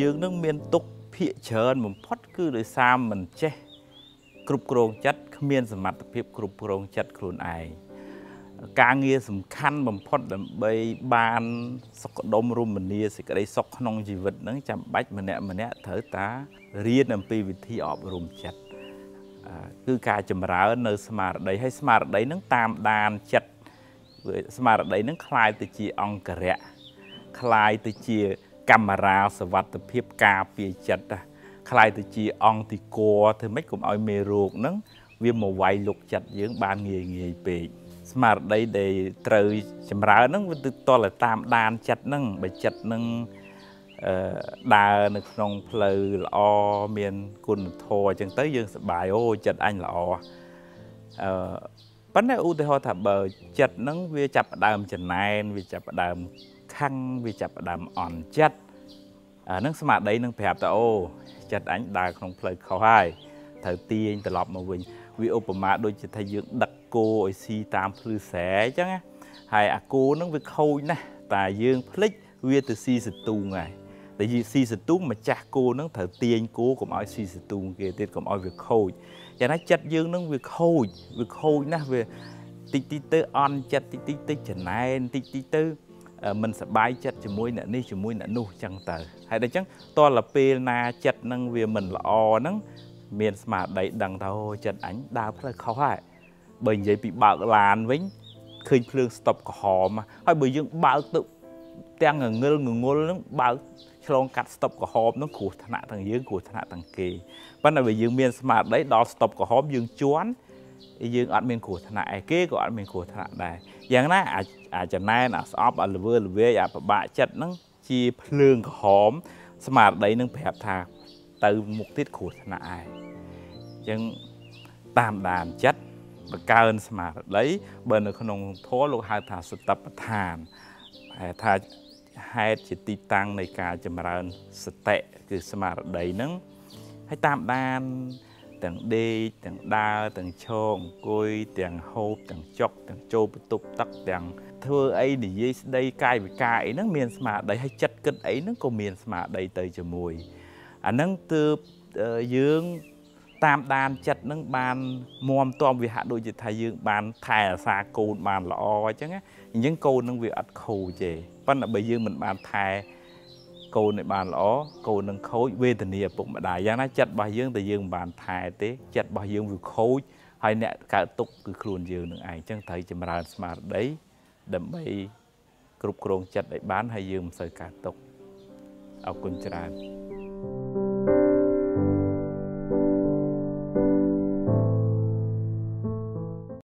យើងនឹងមានទុកភាកច្រើនបំផុតគឺដោយសារមិនចេះគ្រប់គ្រងចិត្តគ្មានសមត្ថភាពគ្រប់គ្រងចិត្តខ្លួនឯងការងារសំខាន់បំផុតដើម្បីបានសុខដុមរមនាសេចក្តីសុខក្នុងជីវិតហ្នឹងចាំបាច់ម្នាក់ម្នាក់ត្រូវតារៀនអំពីវិធីអប់រំចិត្តគឺការចម្រើននៅស្មារតីហើយស្មារតីហ្នឹងតាមដានចិត្តស្មារតីហ្នឹងคล้ายទៅជាអង្គរៈคล้ายទៅជា កាមេរ៉ាសវត្ថិភាពការពារចិត្តខ្លាយទៅជាអង្គទីគរធ្វើម៉េចកុំឲ្យមេរោគហ្នឹងវាមកវាយលុកចិត្តយើងបានងាយងាយពេកស្មារតីដែលត្រូវចម្រើនហ្នឹងវាទៅតលតាមដានចិត្តហ្នឹងបើចិត្តហ្នឹងអឺដើរនៅក្នុងផ្លូវល្អមានគុណធម៌អញ្ចឹងទៅយើងសប្បាយអូចិត្តអញល្អអឺប៉ុន្តែឧទាហរណ៍ថាបើចិត្តហ្នឹងវាចាប់ផ្ដើមចំណែនវាចាប់ផ្ដើម ខឹងវាចាប់ផ្ដើមអន់ចិត្តអាហ្នឹងស្មារតីនឹងប្រាប់ទៅអូចិត្តអញដើរក្នុងផ្លូវខុសហើយត្រូវទាញត្រឡប់មកវិញវាឧបមាដូចជាថាយើងដឹកគោឲ្យស៊ីតាមភ្លឺស្រែអញ្ចឹងណាហើយអាគោហ្នឹងវាខូចណាស់តែយើងភ្លេចវាទៅស៊ីសទូងហើយតែយីស៊ីសទូងម្ចាស់គោហ្នឹងត្រូវទាញគោកុំឲ្យស៊ីសទូងគេទៀតកុំឲ្យវាខូចយ៉ាងណាចិត្តយើងហ្នឹងវាខូចវាខូចណាស់វាតិចតិចទៅអន់ចិត្តតិចតិចទៅចំណែនតិចតិចទៅ មិនសบายចិត្តជាមួយអ្នកនេះជាមួយអ្នកនោះចឹងទៅហើយដល់ចឹងតលពេលណាចិត្តនឹងវាមិនល្អហ្នឹងមានស្មារតីដឹងថាអូចិត្តអញដើរផ្លូវខុសហើយបើនិយាយពីបើកឡានវិញឃើញភ្លើងស្តុបក្រហមហើយបើយើងបើកទៅទាំងងងឹលងងុលហ្នឹងបើកឆ្លងកាត់ស្តុបក្រហមហ្នឹងគ្រោះថ្នាក់ទាំងយើងគ្រោះថ្នាក់ទាំងគេប៉ុន្តែបើយើងមានស្មារតីដល់ស្តុបក្រហមយើងជន់ យើងអត់មានគ្រោះថ្នាក់ឯគេក៏អត់មានគ្រោះថ្នាក់ដែរយ៉ាងណាអាចំណែនអាស្អប់អាល្វើល្វាយអាពិបាកចិត្តហ្នឹងជាភ្លើងក្រហម ស្មារតីនឹងប្រាប់ថា ទៅមុខទៀតគ្រោះថ្នាក់ឯងអញ្ចឹងតាមដានចិត្តបង្កើនស្មារតីបើនៅក្នុងធម៌លោកហៅថាសតិប្បដ្ឋានហៅថាហេតុជាទីតាំងនៃការចម្រើនសតិគឺស្មារតីហ្នឹងហើយតាមដាន ទាំងដេកទាំងដើរទាំងឈរអង្គុយទាំងហូបទាំងចុកទាំងចូលបន្ទប់ទឹកទាំងធ្វើអីនិយាយស្ដីកាយវិការអីហ្នឹងមានស្មារតីហើយចិត្តគិតអីហ្នឹងក៏មានស្មារតីទៅជាមួយអាហ្នឹងទើបយើងតាមដានចិត្តនឹងបានមមទាំវាហាក់ដូចជាថាយើងបានថែអាសាកូនបានល្អអញ្ចឹងអញ្ចឹងកូននឹងវាអត់ខូចទេប៉ុន្តែបើយើងមិនបានថែ កូនឲ្យបានល្អកូននឹងខូចវេទនាឪពុកម្ដាយយ៉ាងណាចិត្តរបស់យើងតែយើងមិនបានថែទេចិត្តរបស់យើងវាខូចហើយអ្នកកើតទុកគឺខ្លួនយើងនឹងឯងអញ្ចឹងត្រូវចម្រើនស្មារតីដើម្បីគ្រប់គ្រងចិត្តឲ្យបានហើយយើងមិនសូវកើតទុកអរគុណច្រើន